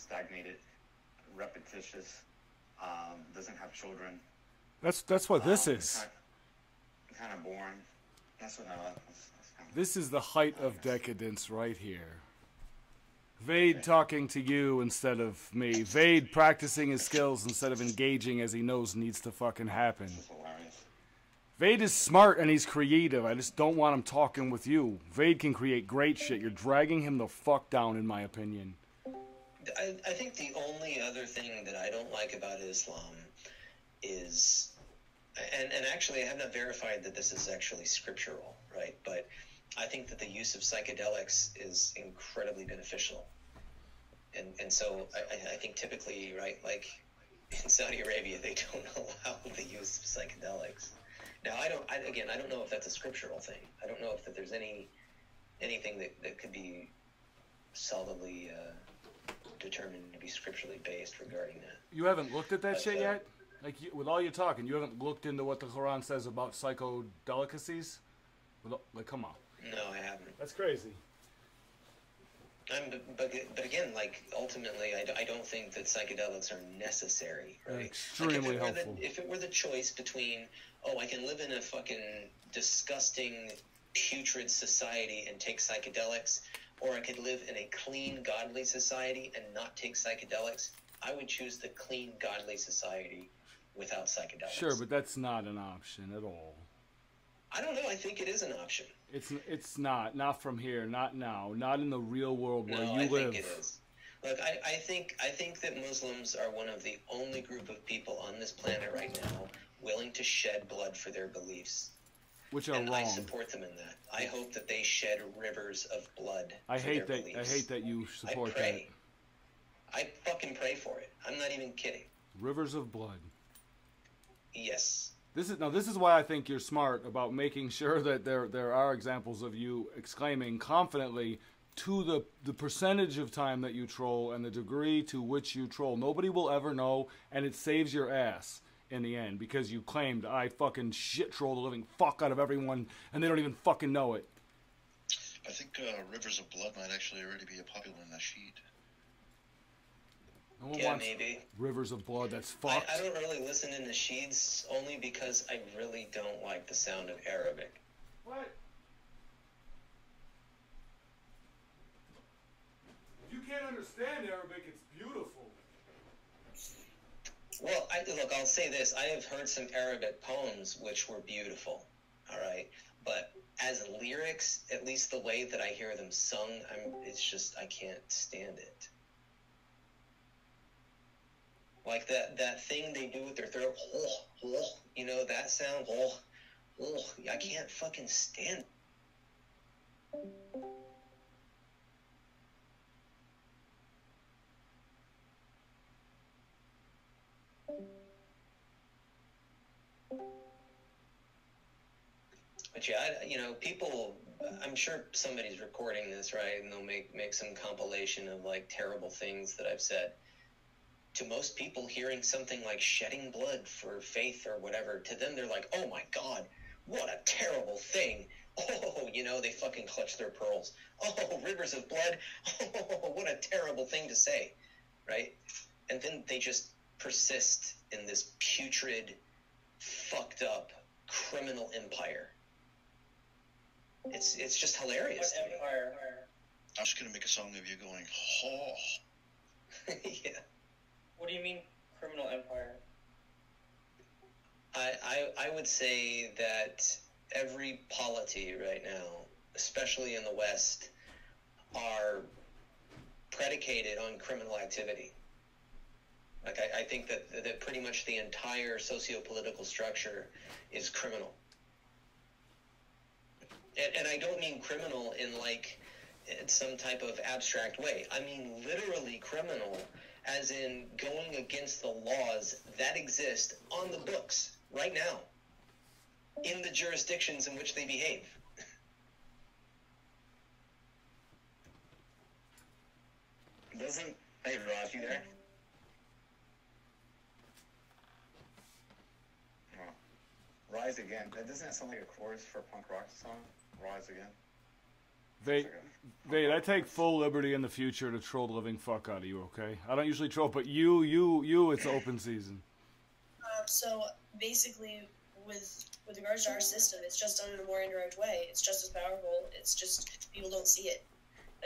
stagnated, repetitious, um, doesn't have children. That's that's what this Um, is. Kind, kind of boring. That's what. Uh, that's, that's kind of, This is the height of decadence right here. Vade talking to you instead of me. Vade practicing his skills instead of engaging as he knows needs to fucking happen. this. Vade is smart and he's creative. I just don't want him talking with you. Vade can create great shit. You're dragging him the fuck down, in my opinion. I, I think the only other thing that I don't like about Islam is, and, and actually I have not verified that this is actually scriptural, right? But I think that the use of psychedelics is incredibly beneficial. And, and so I, I- think typically, right, like in Saudi Arabia, they don't allow the use of psychedelics. Now, I don't, I, again, I don't know if that's a scriptural thing. I don't know if that there's any anything that, that could be solidly uh, determined to be scripturally based regarding that. You haven't looked at that Uh, shit uh, yet? Like, you, with all your talking, you haven't looked into what the Quran says about psychodelicacies? Like, come on. No, I haven't. That's crazy. I'm, but, but again, like ultimately, I don't think that psychedelics are necessary, They're right? extremely like if helpful. The, if it were the choice between, oh, I can live in a fucking disgusting, putrid society and take psychedelics, or I could live in a clean, godly society and not take psychedelics, I would choose the clean, godly society without psychedelics. Sure, but that's not an option at all. I don't know. I think it is an option. It's it's not not from here, not now, not in the real world where No, you I live. think it is. Look, I, I think I think that Muslims are one of the only group of people on this planet right now willing to shed blood for their beliefs, Which are and I support them in that. I hope that they shed rivers of blood. I hate that. I hate that you I support that. pray. I fucking pray for it. I'm not even kidding. Rivers of blood. Yes. This is now. This is why I think you're smart about making sure that there there are examples of you exclaiming confidently to the the percentage of time that you troll and the degree to which you troll. Nobody will ever know, and it saves your ass in the end because you claimed I fucking shit troll the living fuck out of everyone, and they don't even fucking know it. I think uh, Rivers of Blood might actually already be a popular nasheed. No Yeah, maybe. rivers of blood. That's I, fucked. I don't really listen to nasheeds only because I really don't like the sound of Arabic. What? You can't understand Arabic, it's beautiful. Well, I, look, I'll say this: I have heard some Arabic poems which were beautiful. All right, but as lyrics, at least the way that I hear them sung, I'm, it's just I can't stand it. Like that that thing they do with their throat, oh, oh, you know that sound, oh, oh, I can't fucking stand. But yeah, I, you know, people. I'm sure somebody's recording this, right? And they'll make make some compilation of like terrible things that I've said. To most people, hearing something like shedding blood for faith or whatever, to them they're like, "Oh my god, what a terrible thing!" Oh, you know, they fucking clutch their pearls. Oh, rivers of blood. Oh, what a terrible thing to say, right? And then they just persist in this putrid, fucked up criminal empire. It's it's just hilarious What empire? I'm just gonna make a song of you going, oh. yeah. What do you mean criminal empire? I, I I would say that every polity right now, especially in the West, are predicated on criminal activity. Like I, I think that that pretty much the entire socio-political structure is criminal. And, and I don't mean criminal in like some type of abstract way. I mean literally criminal, as in going against the laws that exist on the books right now in the jurisdictions in which they behave. Doesn't hey Raj, you there? Rise again. That doesn't that sound like a chorus for a punk rock song? Rise again. Vade, Vade, I take full liberty in the future to troll the living fuck out of you. Okay, I don't usually troll, but you, you, you, it's open season. Um, so basically, with with regards to our system, it's just done in a more indirect way. It's just as powerful. It's just people don't see it.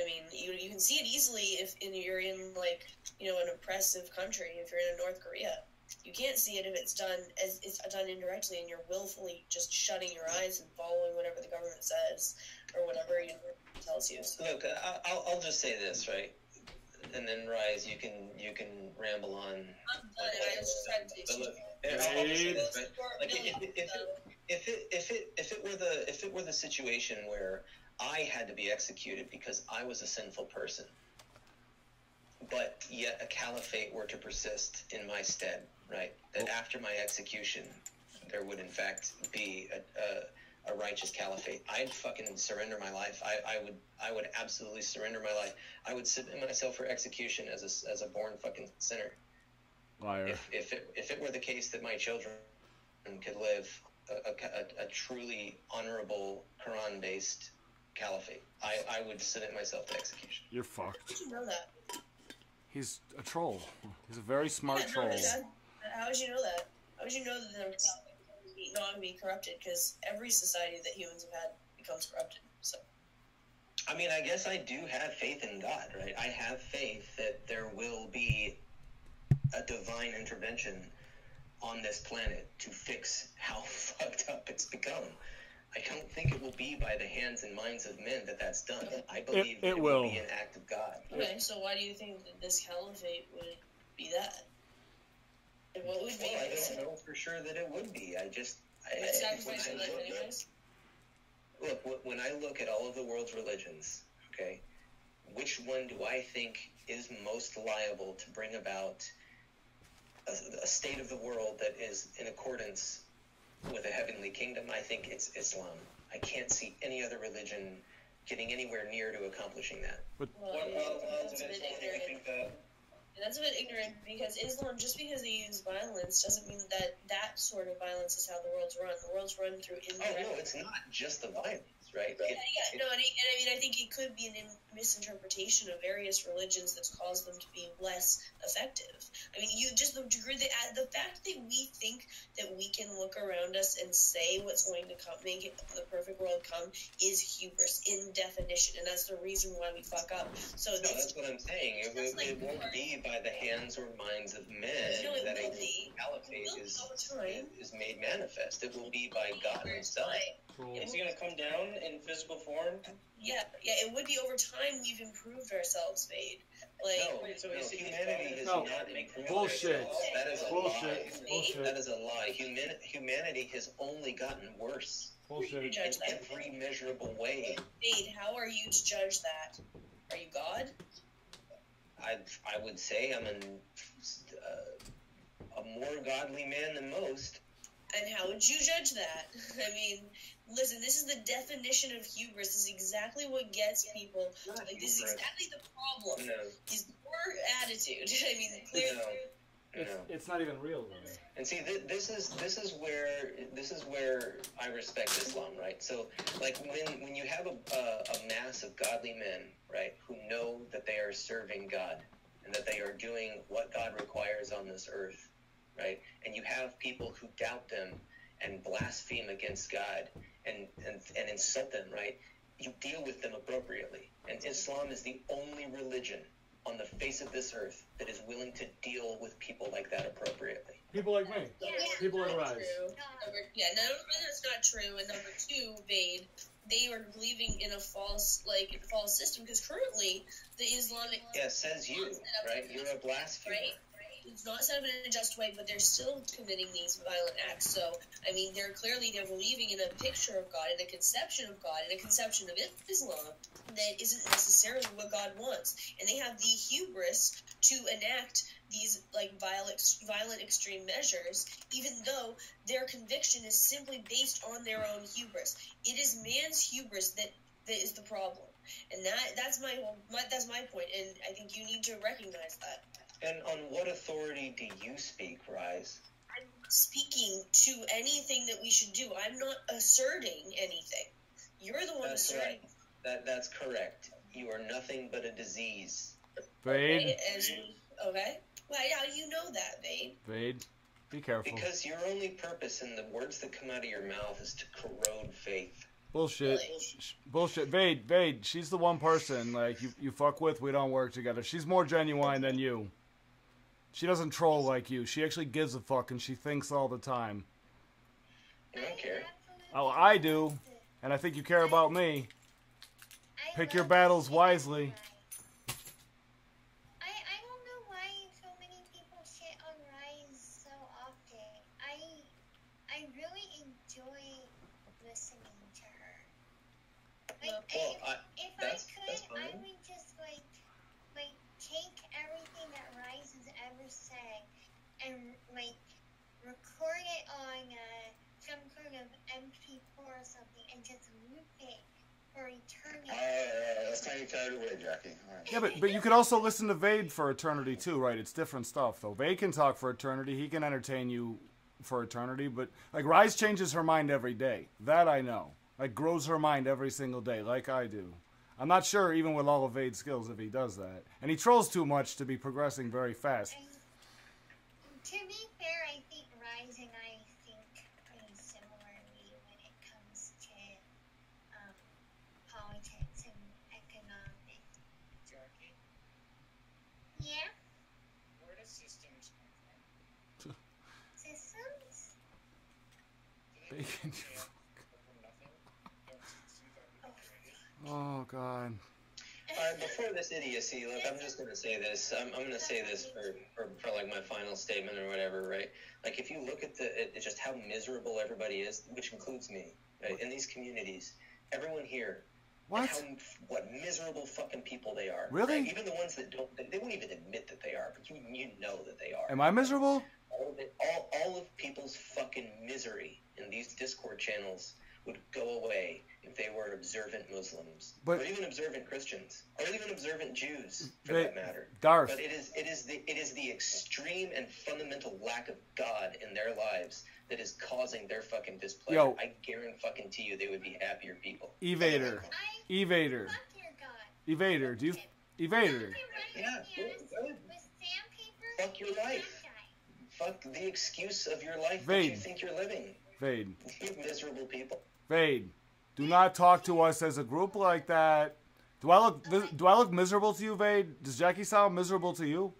I mean, you you can see it easily if in, you're in like you know an oppressive country. If you're in North Korea, you can't see it if it's done as it's done indirectly, and you're willfully just shutting your eyes and following whatever the government says or whatever you tells you. So, Look, I'll, I'll just say this, right? And then Rise, you can you can ramble on. If it if it if it were the if it were the situation where I had to be executed because I was a sinful person, but yet a caliphate were to persist in my stead, right? That after my execution, there would in fact be a, a, a righteous caliphate. I'd fucking surrender my life. I, I would I would absolutely surrender my life. I would submit myself for execution as a, as a born fucking sinner Liar. if, if it if it were the case that my children could live a, a, a truly honorable Quran based caliphate, I, I would submit myself to execution. You're fucked. How did you know that? He's a troll. He's a very smart Yeah, no, troll. That- How would you know that? How would you know that they're not be corrupted? Because every society that humans have had becomes corrupted. So I mean, I guess I do have faith in God, right? I have faith that there will be a divine intervention on this planet to fix how fucked up it's become. I don't think it will be by the hands and minds of men that that's done. I believe it that it will. will be an act of God. okay, so why do you think that this caliphate would be that? Like, what would be Well, I don't know for sure that it would be. I just I, Would I, sacrifice your life look- anyways? Look, when I look at all of the world's religions, okay, which one do I think is most liable to bring about a, a state of the world that is in accordance with a heavenly kingdom? I think it's Islam. I can't see any other religion getting anywhere near to accomplishing that. Well, What yeah, about that's a bit Islam? Do you ignorant. And that's a bit ignorant because Islam, just because they use violence, doesn't mean that that sort of violence is how the world's run. The world's run through Oh no, it's not just the violence, right? Yeah, It- yeah, no, and I, and I mean, I think it could be an misinterpretation of various religions that's caused them to be less effective. I mean, you just the degree that uh, the fact that we think that we can look around us and say what's going to come, make it, the perfect world come, is hubris in definition, and that's the reason why we fuck up. So No, that's what I'm saying. It, That's will- like it won't be by the hands or minds of men No, it that will a be. caliphate It will be is, all the time. is made manifest. It will be by God Himself. Troll. Is he gonna come down in physical form? Yeah, yeah, it would be over time we've improved ourselves, Vade. Like, No, so no, is humanity has No. not improved Bullshit. themselves. That is a Bullshit. lie. Bullshit. That is a lie. Human, humanity has only gotten worse Bullshit. in judge that. every measurable way. Vade, how are you to judge that? Are you God? I, I would say I'm an, uh, a more godly man than most. And how would you judge that? I mean, listen, this is the definition of hubris. This is exactly what gets people. Not Like, this is exactly the problem. No, Is poor attitude. I mean, clearly. no, It's, no. it's not even real, though. And see, th- this is this is where this is where I respect Islam, right? So, like when when you have a, a, a mass of godly men, right, who know that they are serving God and that they are doing what God requires on this earth, right, and you have people who doubt them and blaspheme against God and and, and insult them, right, you deal with them appropriately. And Islam is the only religion on the face of this earth that is willing to deal with people like that appropriately. People like me. People like Rise. Number, yeah, number one, that's not true. And number two, Vade, they are believing in a false, like, false system because currently the Islamic Yeah, says you, right? You're a blasphemer. right? It's not set up in a just way, but they're still committing these violent acts. So, I mean, they're clearly they're believing in a picture of God, in a conception of God, in a conception of Islam that isn't necessarily what God wants, and they have the hubris to enact these like violent, violent extreme measures, even though their conviction is simply based on their own hubris. It is man's hubris that that is the problem, and that that's my, whole, my that's my point, and I think you need to recognize that. And on what authority do you speak, Rise? I'm speaking to anything that we should do. I'm not asserting anything. You're the one That's asserting. right. That that's correct. You are nothing but a disease. Vade, Okay, as we- okay. Why? How do you know that, Vade? Vade, be careful. Because your only purpose in the words that come out of your mouth is to corrode faith. Bullshit. Really? Bullshit. Vade, Vade, she's the one person like you, you fuck with. We don't work together. She's more genuine than you. She doesn't troll like you. She actually gives a fuck and she thinks all the time. I don't care. Oh, I do, and I think you care about me. Pick your battles wisely. I, I don't know why so many people shit on Rise so often. I I really enjoy listening to her. Like Well, if, I, if that's- I that's could, I fine. would just like like take everything that Rise has ever said and like record it on uh, some sort of MP4 or something and just loop it for eternity. All right, all right, let's not get carried away, Jackie. All right. Yeah, but but you could also listen to Vade for eternity too, right? It's different stuff though. Vade can talk for eternity. He can entertain you for eternity, but like Rise changes her mind every day. That I know. Like grows her mind every single day, like I do. I'm not sure even with all of Vade's skills if he does that. And he trolls too much to be progressing very fast. And to be fair, I think Rise and I think pretty similarly when it comes to um, politics and economics. Jackie, Yeah, where does systems come from? systems. Do they Bacon. come from nothing? Don't see that we can create it? Oh god. All right, before this idiocy, look, I'm just gonna say this. I'm, I'm gonna say this for, for, for like my final statement or whatever, right? Like if you look at the at just how miserable everybody is, which includes me, right? In these communities, everyone here, What? How, what miserable fucking people they are. Really? right? Even the ones that don't, they, they won't even admit that they are, but you you know that they are. Am I miserable? all of it, all, all of people's fucking misery in these Discord channels would go away if they were observant Muslims, But- or even observant Christians, or even observant Jews, for They- that matter. Darth. But it is it is the it is the extreme and fundamental lack of God in their lives that is causing their fucking displeasure. Yo. I guarantee to you, they would be happier people. Evader. Evader. Evader. Do you Evader. Yeah. Fuck your life. Fuck the excuse of your life that you think you're living. Vade. You miserable people. Vade. Do not talk to us as a group like that. Do I look do I look miserable to you, Vade? Does Jackie sound miserable to you?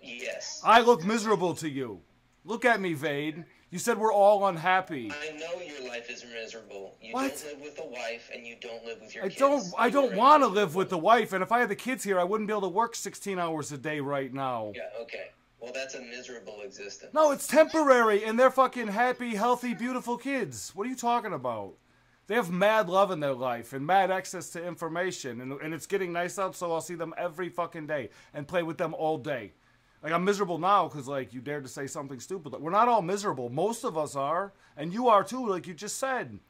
Yes. I look miserable to you. Look at me, Vade. You said we're all unhappy. I know your life is miserable. You What? don't live with a wife and you don't live with your I kids. don't I don't want to live with the wife, and if I had the kids here, I wouldn't be able to work 16 hours a day right now. Yeah, okay. Well, that's a miserable existence. No, it's temporary, and they're fucking happy, healthy, beautiful kids. What are you talking about? They have mad love in their life and mad access to information, and, and it's getting nice out, so I'll see them every fucking day and play with them all day. Like I'm miserable now because like you dared to say something stupid. We're not all miserable. Most of us are, and you are too, like you just said.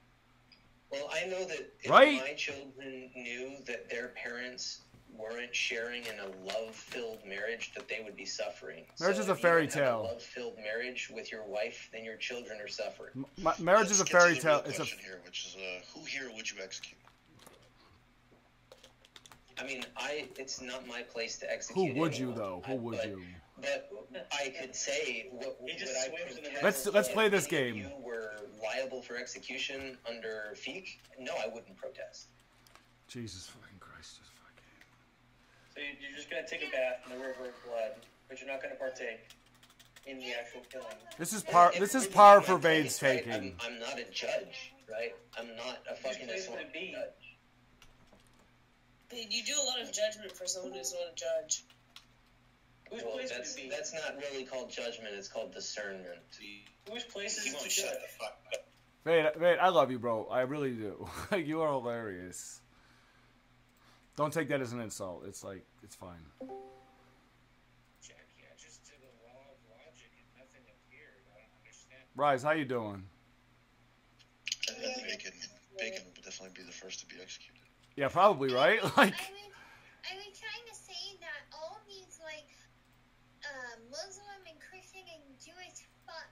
Well, I know that if Right. my children knew that their parents weren't sharing in a love-filled marriage, that they would be suffering. Marriage So is a if you fairy have tale. A love-filled marriage with your wife, then your children are suffering. Ma- marriage is a Let's get to fairy the tale. It's a question here, which is uh, who here would you execute? I mean, I it's not my place to execute. who execute. would you though? Who would but- you? But I could say what, what I swims in the protest Let's- let's play this any of game. You were liable for execution under fiqh. No, I wouldn't protest. Jesus fucking Christ, just fucking. So you- you're just gonna take a bath in the river of blood, but you're not gonna partake in the actual killing. This is par. If- This is if par for my Vade's place, right, taking. I'm, I'm not a judge, right? I'm not a fucking place would Islamic it be? judge. Dude, you do a lot of judgment for someone who's not a judge. Whose Well, place that's it be? that's not really called judgment. It's called discernment. Whose place is You it won't to shut the fuck up. Vade, Vade, I love you, bro. I really do. Like you are hilarious. Don't take that as an insult. It's like it's fine. Jackie, I just did a law of logic and nothing appeared. I don't understand. Rise, how you doing? I think Bacon, Bacon would definitely be the first to be executed. Yeah, probably right. Like I was, I was trying to say that all these like uh, Muslim and Christian and Jewish fuck,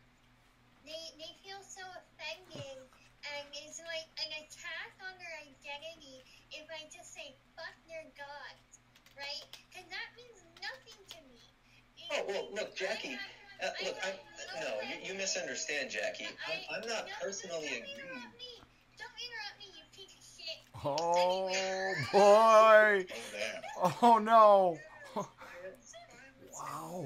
they they feel so offended, and it's like an attack on their identity if I just say fuck their god, right? Because that means nothing to me. Oh well, look, Jackie. I Uh, look, I I'm, no, you, you misunderstand, Jackie. I'm, I'm not no, personally don't aggrieved. interrupt me. Don't interrupt me, you piece of shit. Oh boy! Oh. Oh no! Wow!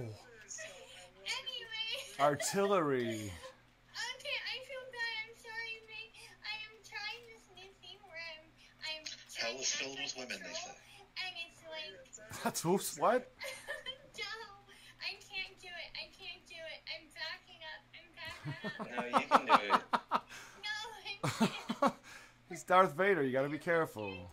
Anyway. Artillery. Hell trying is to filled with women, they control, say. And it's like, That's oops. What? no, I can't do it. I can't do it. I'm backing up. I'm backing up. No, you can do it. no, I can't. He's Darth Vader. You gotta be careful.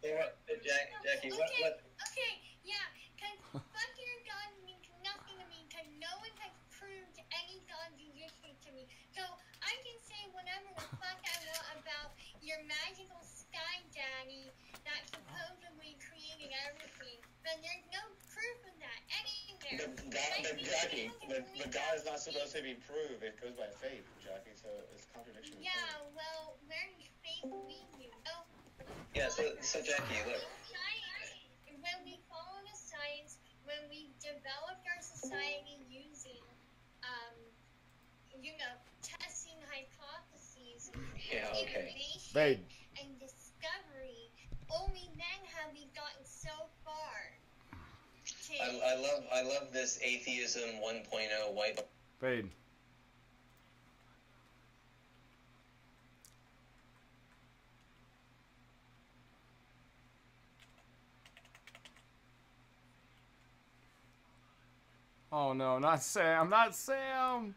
Hey, what, hey, Jack, Jackie, what, Okay, what, okay, yeah, because fuck your god means nothing to me, because no one has proved any god's existence to me. So I can say whatever the fuck I want about your magical sky daddy that supposedly created everything, but there's no proof of that The, anywhere. God, the Jackie, the, the God is not supposed to be proved. It goes by faith, Jackie. So it's contradiction. of Yeah, faith. well, where does faith lead you? Oh, Yeah, so, so Jackie, look. science, when we follow the science, when we developed our society using, um, you know, testing hypotheses, Yeah, okay. innovation, Babe. And discovery, only then have we gotten so far. To, I, I love I love this atheism 1.0 white. Vade. Oh no, not Sam, not Sam,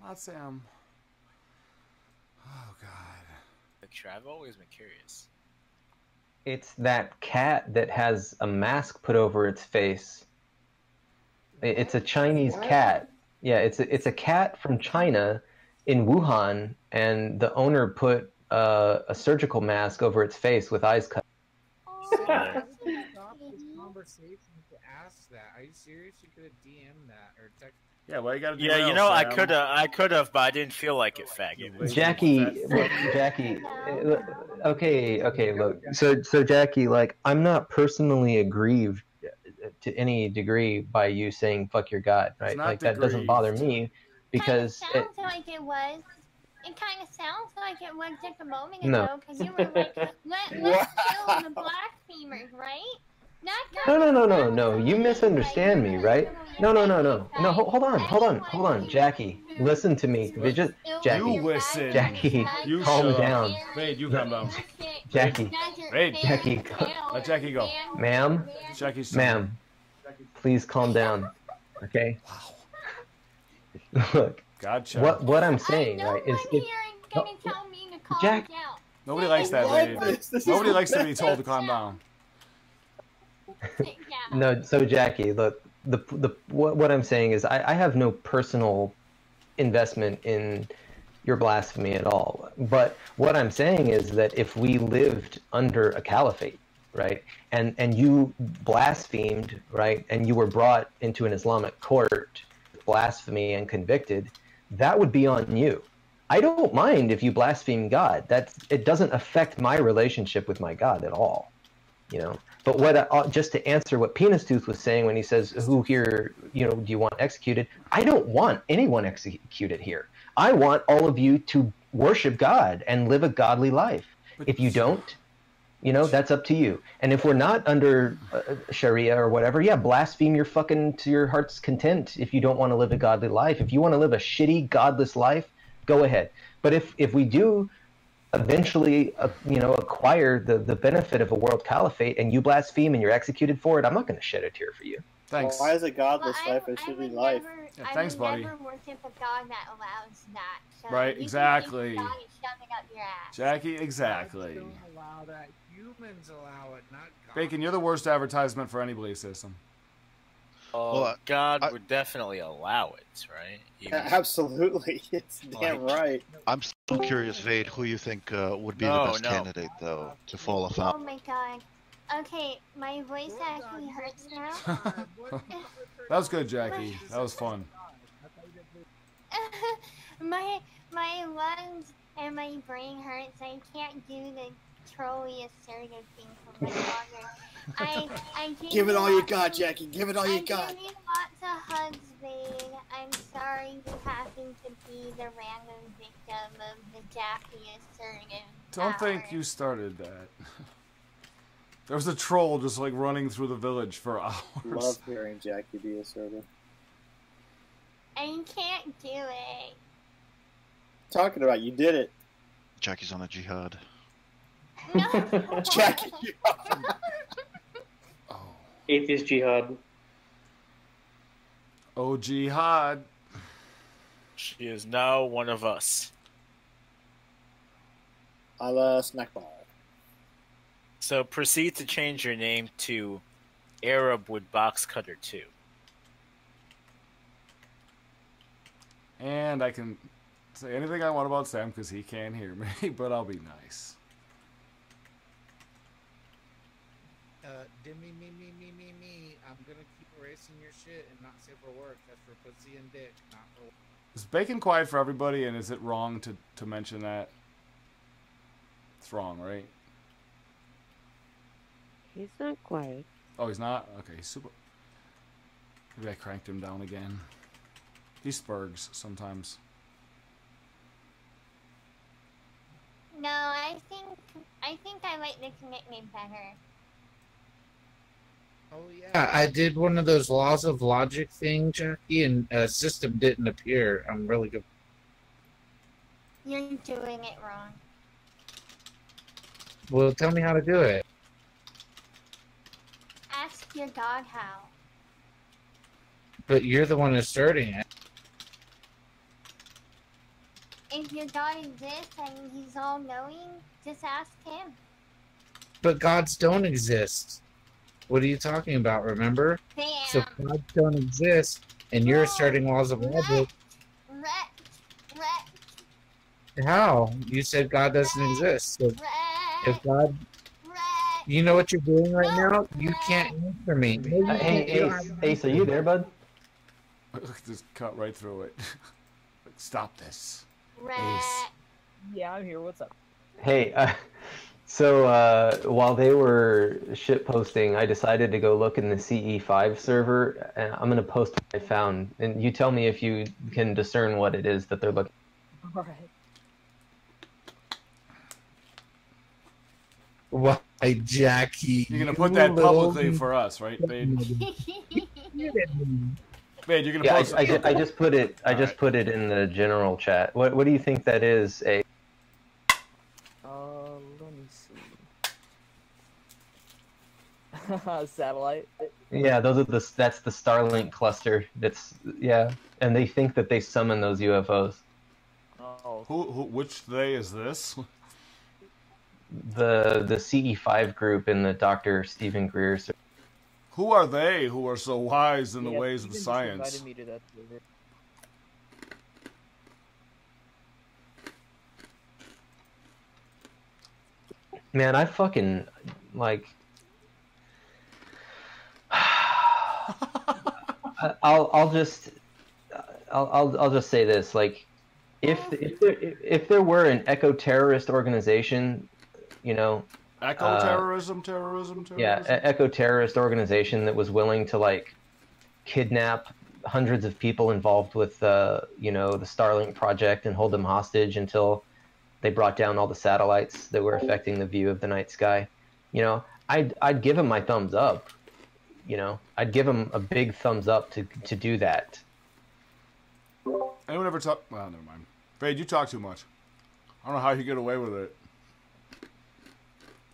not Sam. Oh God. Picture. I've always been curious. It's that cat that has a mask put over its face. It's a Chinese cat. Yeah, it's a, it's a cat from China in Wuhan, and the owner put uh, a surgical mask over its face with eyes cut. Stop this conversation to ask that. Are you serious? You could have DM'd that or text. Yeah, well, you gotta do Yeah, you well, know, I could have, I could have, but I didn't feel like it, faggot. Jackie, look, Jackie. uh, Okay, okay, look. So, so Jackie, like, I'm not personally aggrieved uh, to any degree by you saying "fuck your god," right? not Like that doesn't bother me because kind it, of sounds like it was. It kind of sounds like it was just a moment No. ago because you were like, Let, "Let's kill the blasphemers," right? That no, no, no, no, no. You misunderstand me, right? No, no, no, no, no. ho- Hold on, hold on, hold on, Jackie. Listen to me. is Just, Jackie. You listen. Jackie, You calm shut down. Vade, you calm down. Jackie, Vade. Jackie, Let Jackie go. ma'am, Jackie, ma'am, please calm down. Okay. Look, Gotcha. what what I'm saying, know right, is if here is gonna tell me to calm Jack- Nobody likes that, love Vade. this. This is Nobody likes to be told to calm down. Yeah. No, so Jackie, look, the the what, what I'm saying is I, I have no personal investment in your blasphemy at all. But what I'm saying is that if we lived under a caliphate, right, and and you blasphemed, right, and you were brought into an Islamic court, blasphemy and convicted, that would be on you. I don't mind if you blaspheme God. That's it doesn't affect my relationship with my God at all you know. But what I, uh, just to answer what Penis Tooth was saying when he says, "Who here, you know, do you want executed?" I don't want anyone executed here. I want all of you to worship God and live a godly life. if you don't, you know, that's up to you. And if we're not under uh, Sharia or whatever, yeah, blaspheme your fucking to your heart's content. If you don't want to live a godly life, if you want to live a shitty, godless life, go ahead. But if if we do eventually uh, you know acquire the the benefit of a world caliphate and you blaspheme and you're executed for it i'm not going to shed a tear for you Thanks. Why is a godless Well, I- life a I shitty would life? Never, Yeah, I thanks, would buddy. never worship a god that allows that. So Right, exactly. think God is shoving up your ass. Jackie, exactly. Don't allow that. Humans allow it, not God. Bacon, you're the worst advertisement for any belief system. Oh, Well, God I- would definitely allow it, right? Even- absolutely. It's damn Like- right. I'm still curious, Vade, who you think uh, would be No, the best no. candidate, though, to fall off Oh my god. Okay, my voice actually hurts now. That was good, Jackie. That was fun. my my lungs and my brain hurts. I can't do the trolly assertive thing for much longer. I, I give, Give it all you got, of- Jackie. Give it all I you got. give you lots of hugs, babe. I'm sorry you happen to be the random victim of the Jackie assertive. Don't power. think you started that. There was a troll just like running through the village for hours. Love hearing Jackie be assertive. I can't do it. Talking about you did it. Jackie's on a jihad. Jackie. Atheist jihad. Oh, jihad. She is now one of us. A la snackball. So proceed to change your name to Arab Wood Box Cutter 2. And I can say anything I want about Sam because he can't hear me, but I'll be nice. Uh, dimmy me me me me me. I'm gonna keep erasing your shit and not say for work. That's for pussy and dick, not for. Work. Is bacon quiet for everybody, and is it wrong to, to mention that? It's wrong, right? He's not quiet. Oh, he's not? Okay, he's super. Maybe I cranked him down again. He spurgs sometimes. No, I think I think I like this nickname better. Oh yeah, I did one of those laws of logic thing, Jackie, and a system didn't appear. I'm really good. You're doing it wrong. Well, tell me how to do it. Ask your dog how. But you're the one asserting it. If your dog exists and he's all knowing, just ask him. But gods don't exist. What are you talking about? Remember? So if gods don't exist, and you're asserting laws of logic. Ret, ret, How? You said God doesn't exist. So if God, you know what you're doing right now. You can't answer me. No, Uh, hey, can't. You don't Ace, Ace, are you there, bud? Just cut right through it. Stop this. ret. Yeah, I'm here. What's up? Hey, uh, so uh, while they were shit posting, I decided to go look in the CE5 server, and I'm gonna post what I found, and you tell me if you can discern what it is that they're looking. All right. Why, Jackie? You're gonna put that publicly for us, right, Bade? Bade, you're gonna Yeah, I, post I, ju- I just put it. I just put it in the general chat. What What do you think that is? A Uh, let me see. Satellite. yeah, those are the. That's the Starlink cluster. That's yeah, and they think that they summon those UFOs. Oh. Who, who, which they is this? The the CE5 group and the Dr. Stephen Greer. server. Who are they who are so wise in the Yeah, ways of science? invited me to that server. Man, I fucking like. I'll I'll just I'll, I'll I'll just say this like if if there if there were an eco terrorist organization, you know, Echo uh, terrorism, terrorism, yeah, terrorism. eco terrorist organization that was willing to like kidnap hundreds of people involved with uh, you know the Starlink project and hold them hostage until they brought down all the satellites that were affecting the view of the night sky. You know, I'd I'd give them my thumbs up. You know, I'd give him a big thumbs up to to do that. Anyone ever talk? Well, never mind. Vade, you talk too much. I don't know how you get away with it.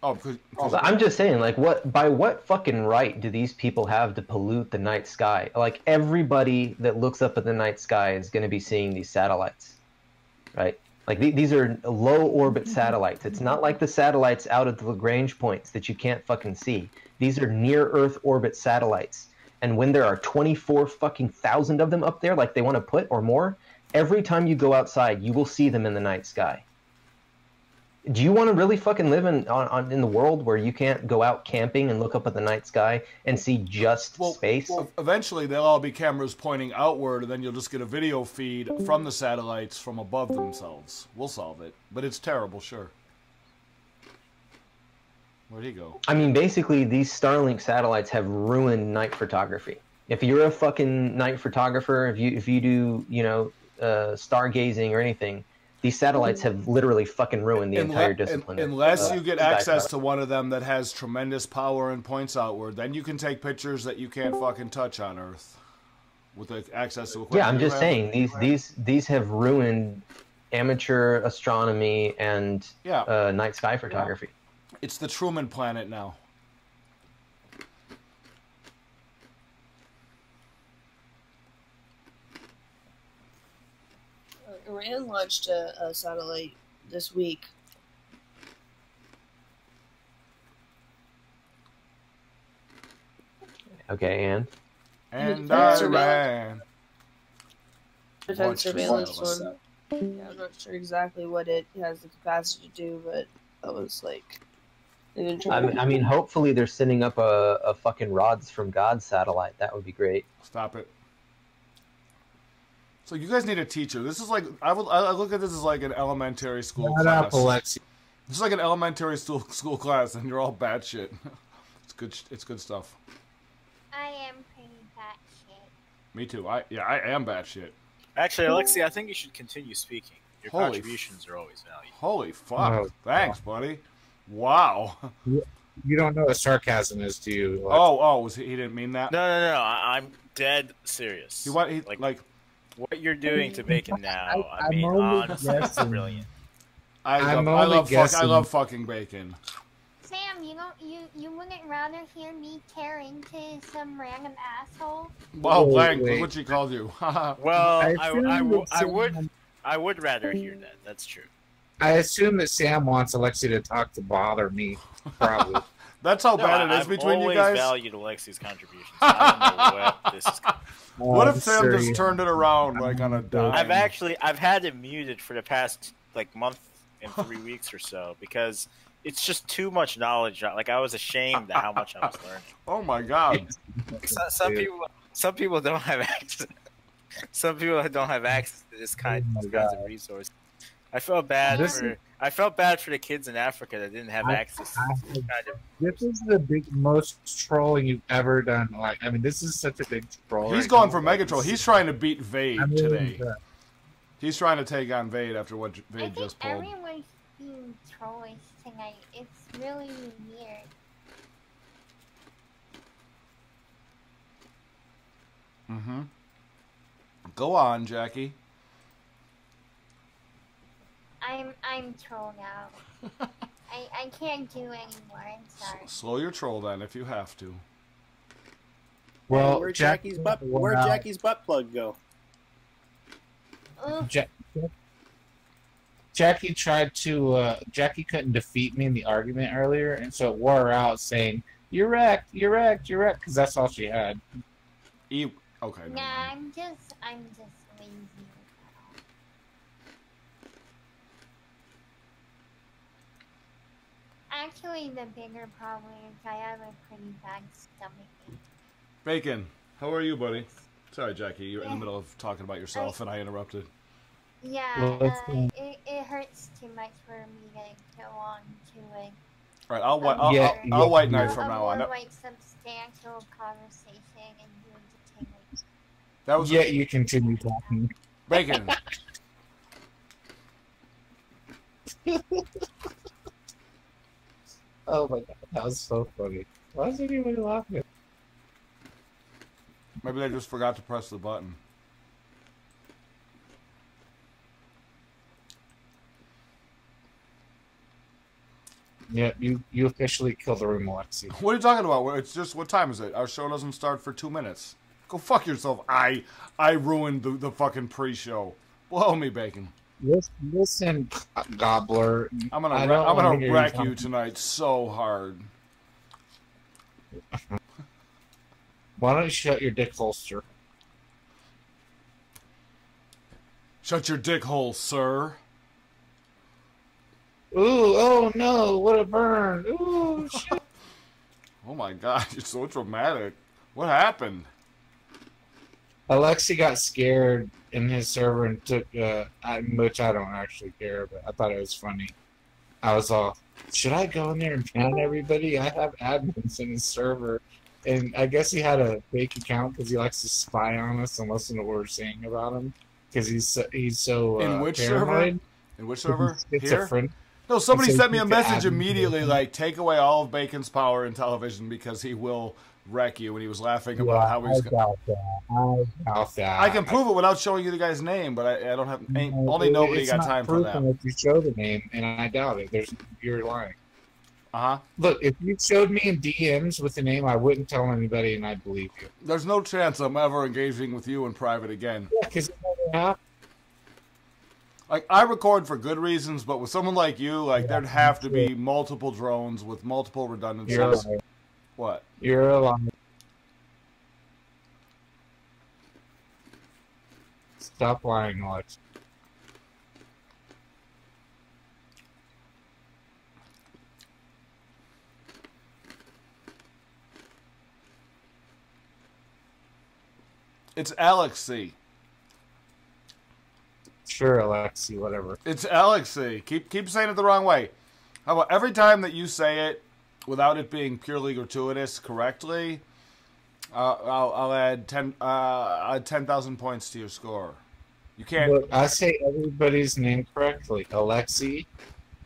Oh, because, because I'm just saying, like, what by what fucking right do these people have to pollute the night sky? Like, everybody that looks up at the night sky is going to be seeing these satellites, right? Like, the- these are low orbit mm-hmm. satellites. It's not like the satellites out at the Lagrange points that you can't fucking see. These are near Earth orbit satellites. And when there are 24 fucking thousand of them up there, like they want to put or more, every time you go outside, you will see them in the night sky. Do you want to really fucking live in on, on in the world where you can't go out camping and look up at the night sky and see just space? Well, eventually, they'll all be cameras pointing outward, and then you'll just get a video feed from the satellites from above themselves. We'll solve it, but it's terrible, sure. Where'd he go? I mean, basically, these Starlink satellites have ruined night photography. If you're a fucking night photographer, if you if you do you know uh, stargazing or anything, these satellites have literally fucking ruined the entire discipline. Unless uh, you get access to one of them that has tremendous power and points outward, then you can take pictures that you can't fucking touch on Earth with the access to equipment. Yeah, I'm just saying these these these have ruined amateur astronomy and Yeah. uh, night sky photography. It's the Truman Planet now. Uh, Iran launched a, a satellite this week. Okay, and And Defense Defense surveillance one. Yeah, I'm not sure exactly what it has the capacity to do, but that was like. I mean, I mean, hopefully they're sending up a, a fucking rods from God satellite. That would be great. Stop it. So you guys need a teacher. This is like I would I look at this as like an elementary school Shut class. up, Alexi. This is like an elementary school school class, and you're all bad shit. It's good. It's good stuff. I am pretty bad shit. Me too. I yeah, I am bad shit. Actually, Alexi, I think you should continue speaking. Your Holy contributions are always valued. Holy oh, fuck! Oh, Thanks, buddy. Wow. You don't know what sarcasm is, do you? Alexi? Oh, oh, was he, he didn't mean that. No, no, no. I, I'm dead serious. He what? He, like, like what you're doing to Bacon now. I, I'm mean, only honestly, it's guessing. brilliant. I I'm love, I only love, fuck, I guessing. love fucking bacon. Sam, you don't you you wouldn't rather hear me tear into some random asshole? Wow, Oh, blank. wait. What she called you. Well, I I, I, assume w- that I would, Sam- I would rather hear that. That's true. I assume that Sam wants Alexi to talk to bother me. Probably. That's how No, bad it I- is I've between you always guys. valued Alexi's contributions. I don't know what this is. What Oh, if Sam sure just turned it around like on a dime? I've actually I've had it muted for the past like month and three weeks or so because it's just too much knowledge. Like I was ashamed at how much I was learning. Oh my god. So, some people some people don't have access. Some people don't have access to this kind Oh these kinds of resources. I felt bad This for I felt bad for the kids in Africa that didn't have I- access to I- this kind of. This is the big most trolling you've ever done. Like, I mean, this is such a big troll. He's right going now. for Megatron. He's trying to beat Vade I mean, today. uh, He's trying to take on Vade after what Vade just pulled. everyone's being trollish tonight. It's really weird. Mm-hmm. Go on, Jackie. I'm I'm troll now. I I can't do anymore. I'm sorry. Slow your troll then if you have to. Well, where'd Jackie's butt? well, Where'd Jackie's butt plug go? Oof. Ja- Jackie tried to. Uh, Jackie couldn't defeat me in the argument earlier, and so it wore her out, saying, "You're wrecked. You're wrecked. You're wrecked," because that's all she had. E- okay. never Nah, mind. I'm just I'm just lazy. Actually, the bigger problem is I have a pretty bad stomach. Bacon, how are you, buddy? Sorry, Jackie. You're in the middle of talking about yourself, and I interrupted. Yeah, uh, it, it hurts too much for me to go on to it. All right, I'll, whi- I'll, Yeah, I'll, I'll yeah, white yeah. knight A from now on. Like substantial conversation and you entertainment. that was Yet you continue talking. Bacon. Oh my god, that was so funny. Why is anybody laughing? Maybe they just forgot to press the button. Yeah, you you officially killed the room, Alexi. What are you talking about? It's just what time is it? Our show doesn't start for two minutes. Go fuck yourself. I I ruined the, the fucking pre-show. Blow me, Bacon. Listen, listen Gobbler. I'm gonna I I'm gonna wreck you you tonight so hard. Why don't you shut your dick holster? Shut your dick hole, sir. Ooh, oh no, what a burn. Ooh, shit. Oh my god, you're so dramatic. What happened? Alexi got scared in his server and took, uh, I, which I don't actually care, but I thought it was funny. I was all, should I go in there and ban everybody? I have admins in his server. And I guess he had a fake account because he likes to spy on us and listen to what we're saying about him. Because he's so, he's so In uh, which server? In which server? It's Here? a friend. No, somebody so sent me a message immediately like, take away all of Bacon's power in television because he will wreck you. And he was laughing about Yeah, how he's. I doubt that. I doubt that. I can prove it without showing you the guy's name, but I, I don't have. Ain't, No, only nobody got time for that. If you show the name, and I doubt it. There's you're lying. Uh huh. Look, if you showed me in DMs with the name, I wouldn't tell anybody, and I'd believe you. There's no chance I'm ever engaging with you in private again. Yeah, because Like I record for good reasons, but with someone like you, like there'd have to be multiple drones with multiple redundancies. You're a liar. What? You're a liar. Stop lying, Alex. It's Alexi. Sure, Alexi, whatever. It's Alexi. Keep keep saying it the wrong way. How about every time that you say it without it being purely gratuitous correctly, uh, I'll, I'll add ten uh, add ten thousand points to your score. You can't. Look, I say everybody's name correctly. Alexi,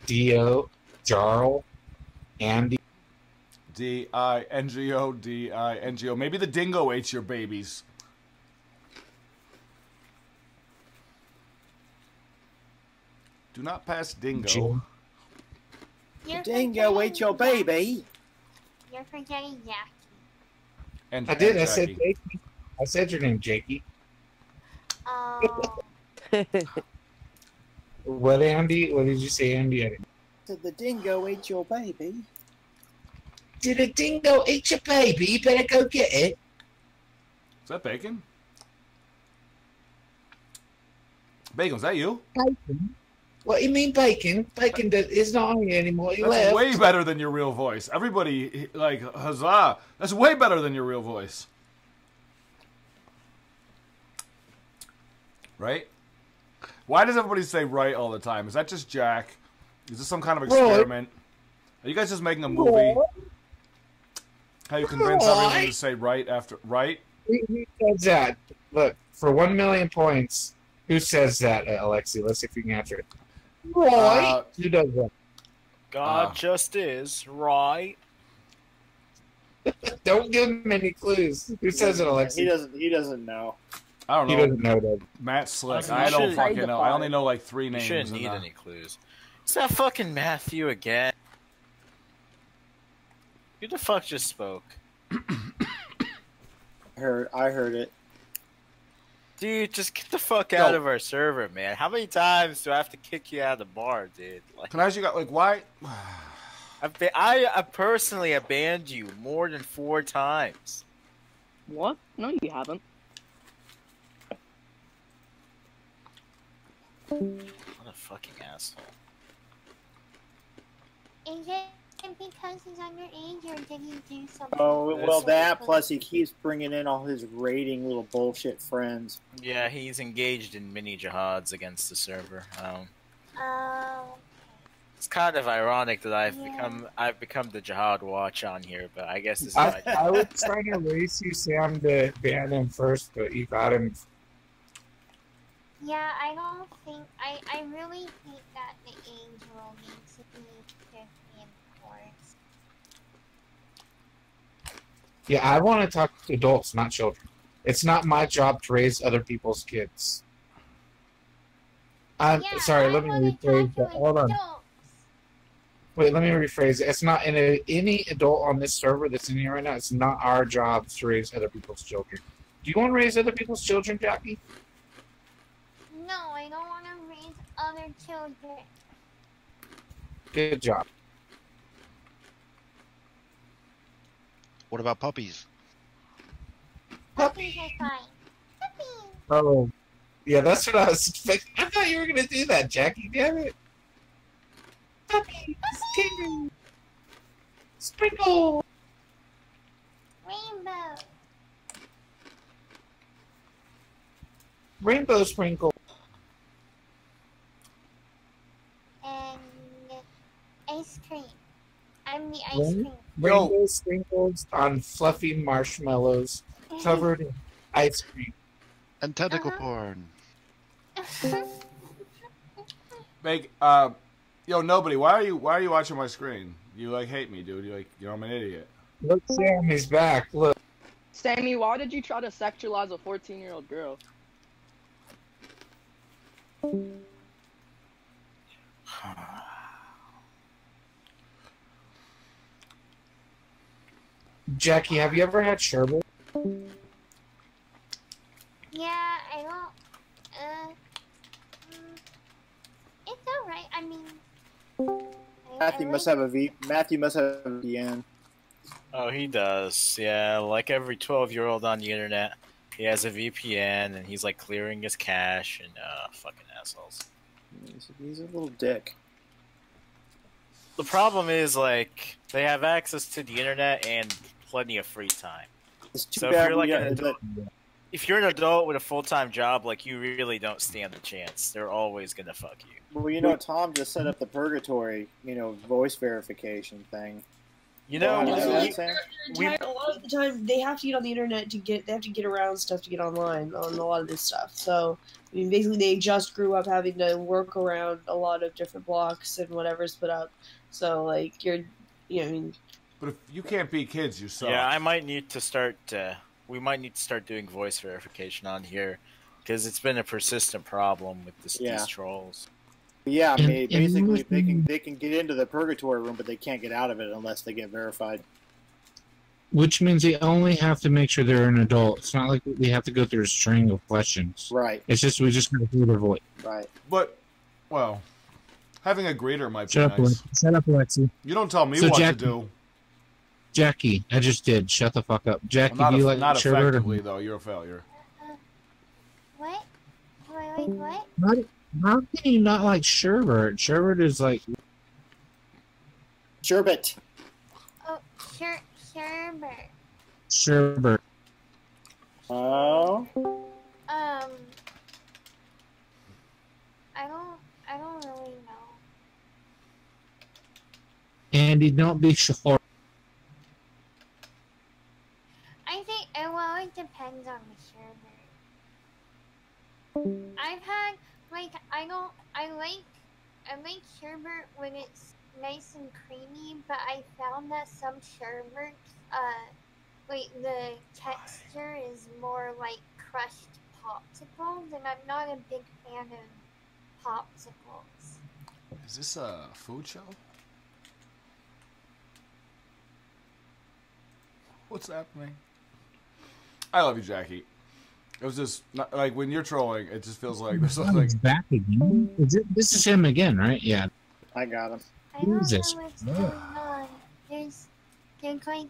Dio, Jarl, Andy. D I N G O D I N G O. Maybe the dingo ate your babies. Do not pass dingo. You're Dingo ate your baby. You're forgetting Jackie. And, I did. and I said Jackie. Jakey. I said your name, Jakey. Oh, What, Andy? What did you say, Andy? Didn't- Said the dingo ate your baby. Did a dingo eat your baby? You better go get it. Is that bacon? Bacon, is that you? Bacon? What do you mean bacon? Bacon is not on here anymore. He That's left. way better than your real voice. Everybody, like, huzzah. That's way better than your real voice. Right? Why does everybody say right all the time? Is that just Jack? Is this some kind of Right. experiment? Are you guys just making a movie? How you convince everyone to say right after right? Who, who says that? Look, for one million points, who says that, uh, Alexi? Let's see if you can answer it. Right. Uh, who does that? God Ah. just is right. Don't give him any clues. Who says it, He doesn't. He doesn't know. I don't know. He know. doesn't know that. Matt Slick. You I don't fucking know. I only know like three You names. shouldn't need uh, any clues. It's that fucking Matthew again. Who the fuck just spoke? Heard. I heard it. Dude, just get the fuck out of our server, man. How many times do I have to kick you out of the bar, dude? Like, Can I ask you, like, why? I've been, I, I personally have banned you more than four times. What? No, you haven't. What a fucking asshole. is it because he's underage or did he do something? Oh well, that plus he keeps bringing in all his raiding little bullshit friends. Yeah, he's engaged in mini jihads against the server. Um, Oh, it's kind of ironic that I've Yeah. become I've become the jihad watch on here, but I guess this is I, my I was trying to race you, Sam, to ban him first, but you got him. yeah. I don't think I. I really hate that the angel rule needs to be strictly enforced. Yeah, I want to talk to adults, not children. It's not my job to raise other people's kids. I'm yeah, sorry. I let me rephrase that. Hold on. Wait, let me rephrase it. It's not in a, any adult on this server that's in here right now. It's not our job to raise other people's children. Do you want to raise other people's children, Jackie? No, I don't want to raise other children. Good job. What about puppies? Puppies are fine. Puppies. Oh, yeah, that's what I was expecting. I thought you were gonna do that, Jackie. Damn it. Puppies! King! Sprinkle! Rainbow. Rainbow sprinkle. And ice cream. I'm the ice cream. Rainbow sprinkles on fluffy marshmallows covered in ice cream. And tentacle Uh-huh. porn. Make uh, yo nobody. Why are you why are you watching my screen? You like hate me, dude. You like you know I'm an idiot. Look, Sammy's back. Look. Sammy, why did you try to sexualize a 14 year old girl? Jackie, have you ever had sherbet? Yeah, I don't. Uh, mm, it's alright. I mean, I, Matthew I must like- have a V. Matthew must have a VN. Oh, he does. Yeah, like every 12 year old on the internet, he has a VPN and he's like clearing his cache and uh, fucking assholes. He's, he's a little dick. The problem is like they have access to the internet and plenty of free time. It's too So if you're like an got- adult, if you're an adult with a full time job, like you really don't stand a chance. They're always gonna fuck you. Well, you know, Tom just set up the purgatory, you know, voice verification thing. You know, You know we- what I'm we- saying? we- a lot of the time they have to get on the internet to get they have to get around stuff to get online on a lot of this stuff. So I mean, basically, they just grew up having to work around a lot of different blocks and whatever's put up. So like you're, you know, I mean, But if you can't beat kids, you suck. Yeah, I might need to start. Uh, we might need to start doing voice verification on here because it's been a persistent problem with this, Yeah. these trolls. Yeah, And- ba- and basically they can they can get into the purgatory room, but they can't get out of it unless they get verified. Which means they only have to make sure they're an adult. It's not like we have to go through a string of questions. Right, It's just we just gotta hear their voice. right. But well, having a greeter might be Shut up, nice. Alexi. Shut up, Alexi. You don't tell me So what Jackie- to do. Jackie, I just did. Shut the fuck up. Jackie, Well, do you eff- like not sherbet or effectively though. You're a failure. What? Do I like what? Not, how can you not like sherbet? Sherbet is like Sherbet. Oh, sure, sherbet. sherbet. Oh, Um, I don't, I don't really know. Andy, don't be short. I think it depends on the sherbet. I've had like I don't I like I like sherbet when it's nice and creamy, but I found that some sherbets uh like the texture is more like crushed popsicles, and I'm not a big fan of popsicles. Is this a food show? What's happening? I love you, Jackie. It was just not, like when you're trolling, it just feels like there's something. He's back again. Is it, this is him again, right? Yeah. I got him. I don't Jesus. know what's going on. There's there's like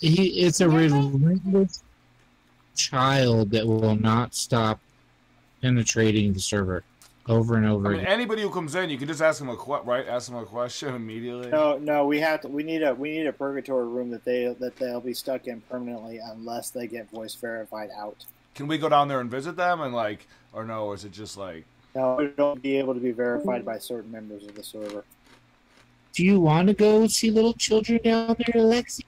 He it's a relentless child that will not stop penetrating the server over and I over mean, again. anybody who comes in, you can just ask them a que- right, ask them a question immediately. No, no, we have to. We need a we need a purgatory room that they that they'll be stuck in permanently unless they get voice verified out. Can we go down there and visit them and like, or no? Or is it just like, No, we don't be able to be verified by certain members of the server. Do you want to go see little children down there, Alexi?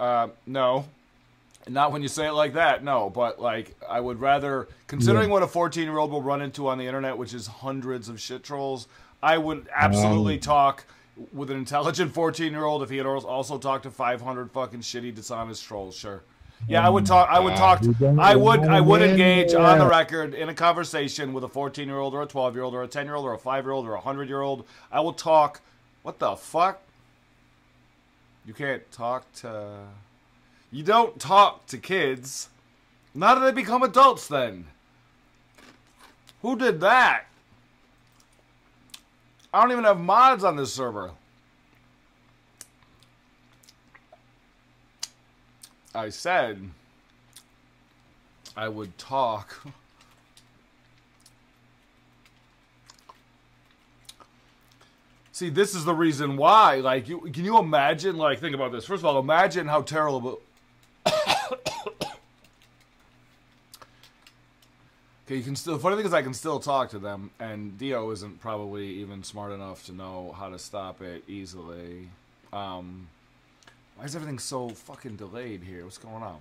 uh, no, not when you say it like that. No, but like, I would rather, considering Yeah. what a 14 year old will run into on the internet, which is hundreds of shit trolls. I would absolutely Um. talk with an intelligent 14 year old if he had also talked to 500 fucking shitty, dishonest trolls. Sure. Yeah, I would talk. I would talk. Don't I would. I would engage on the record in a conversation with a 14 year old or a 12 year old or a 10 year old or a 5 year old or a 100 year old. I will talk. What the fuck? You can't talk to. You don't talk to kids. Now do they become adults then? Who did that? I don't even have mods on this server. I said I would talk. See, this is the reason why. Like, you can you imagine? Like, think about this. First of all, imagine how terrible. You can still. The funny thing is, I can still talk to them, and Dio isn't probably even smart enough to know how to stop it easily. Um, why is everything so fucking delayed here? What's going on?